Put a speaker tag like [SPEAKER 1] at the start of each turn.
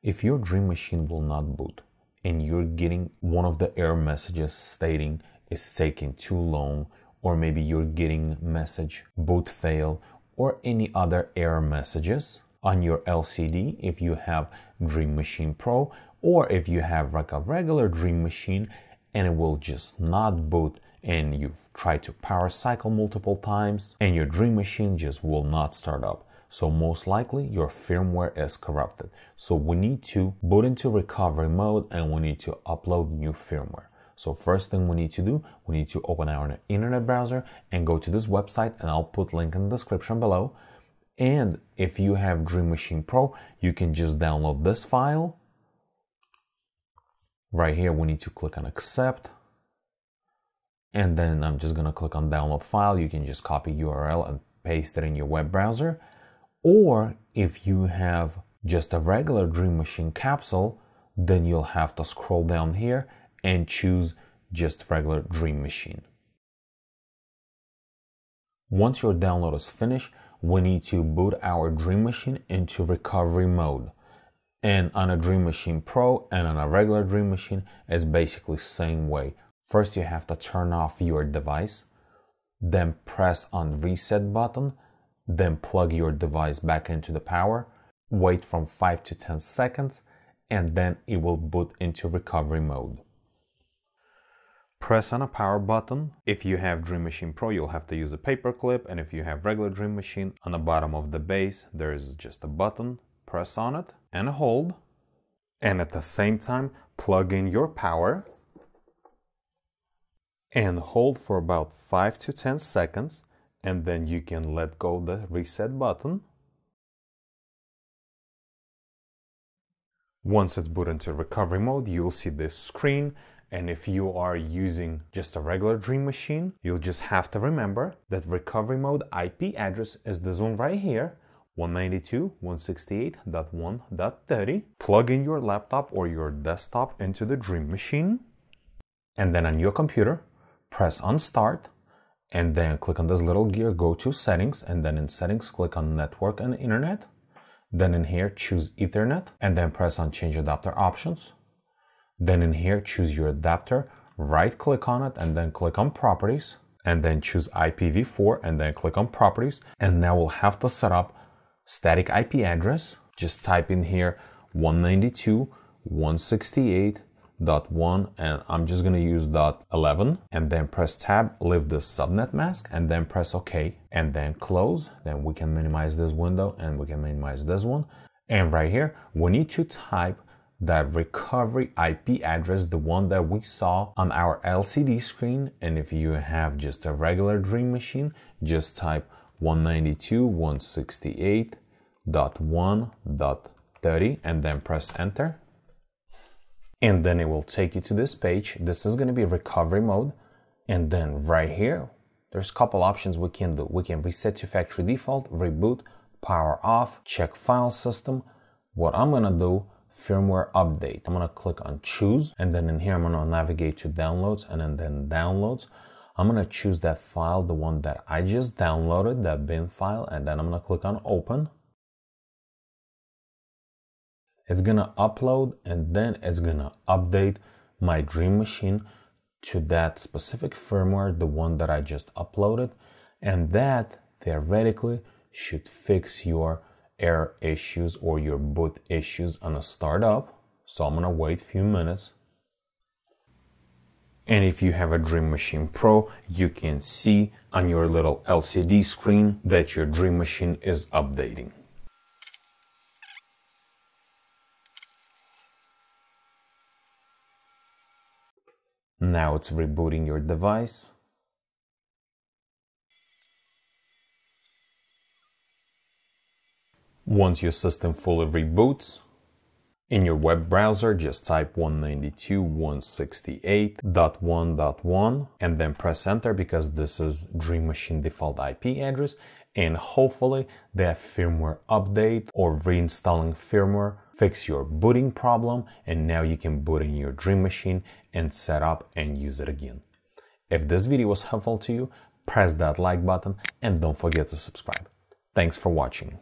[SPEAKER 1] If your Dream Machine will not boot and you're getting one of the error messages stating it's taking too long, or maybe you're getting message boot fail or any other error messages on your LCD if you have Dream Machine Pro or if you have like a regular Dream Machine and it will just not boot and you've tried to power cycle multiple times and your Dream Machine just will not start up. So most likely your firmware is corrupted. So we need to boot into recovery mode and we need to upload new firmware. So first thing we need to do, we need to open our internet browser and go to this website and I'll put link in the description below. And if you have Dream Machine Pro, you can just download this file. Right here, we need to click on accept. And then I'm just gonna click on download file. You can just copy URL and paste it in your web browser. Or if you have just a regular Dream Machine capsule, then you'll have to scroll down here and choose just regular Dream Machine. Once your download is finished, we need to boot our Dream Machine into recovery mode. And on a Dream Machine Pro and on a regular Dream Machine, it's basically same way. First, you have to turn off your device, then press on reset button, then plug your device back into the power, wait from 5 to 10 seconds, and then it will boot into recovery mode. Press on a power button. If you have Dream Machine Pro, you'll have to use a paper clip, and if you have regular Dream Machine, on the bottom of the base, there is just a button. Press on it and hold. And at the same time, plug in your power and hold for about 5 to 10 seconds and then you can let go the reset button. Once it's booted into recovery mode, you'll see this screen. And if you are using just a regular Dream Machine, you'll just have to remember that recovery mode IP address is this one right here, 192.168.1.30. Plug in your laptop or your desktop into the Dream Machine. And then on your computer, press on start and then click on this little gear, go to settings, and then in settings, click on network and internet. Then in here, choose ethernet, and then press on change adapter options. Then in here, choose your adapter, right click on it, and then click on properties, and then choose IPv4, and then click on properties. And now we'll have to set up static IP address. Just type in here 192.168 dot one and I'm just gonna use dot 11 and then press tab leave the subnet mask and then press OK and then close. Then we can minimize this window and we can minimize this one. And right here we need to type that recovery IP address the one that we saw on our LCD screen. And if you have just a regular dream machine just type 192.168.1.30 and then press enter and then it will take you to this page. This is going to be recovery mode. And then right here, there's a couple options we can do. We can reset to factory default, reboot, power off, check file system. What I'm going to do, firmware update. I'm going to click on choose. And then in here, I'm going to navigate to downloads and then, then downloads. I'm going to choose that file, the one that I just downloaded, that bin file. And then I'm going to click on open. It's gonna upload and then it's gonna update my dream machine to that specific firmware, the one that I just uploaded. And that theoretically should fix your error issues or your boot issues on a startup. So I'm gonna wait a few minutes. And if you have a Dream Machine Pro, you can see on your little LCD screen that your Dream Machine is updating. Now it's rebooting your device. Once your system fully reboots, in your web browser, just type 192.168.1.1 and then press enter because this is Dream Machine default IP address and hopefully that firmware update or reinstalling firmware fix your booting problem and now you can boot in your dream machine and set up and use it again. If this video was helpful to you, press that like button and don't forget to subscribe. Thanks for watching.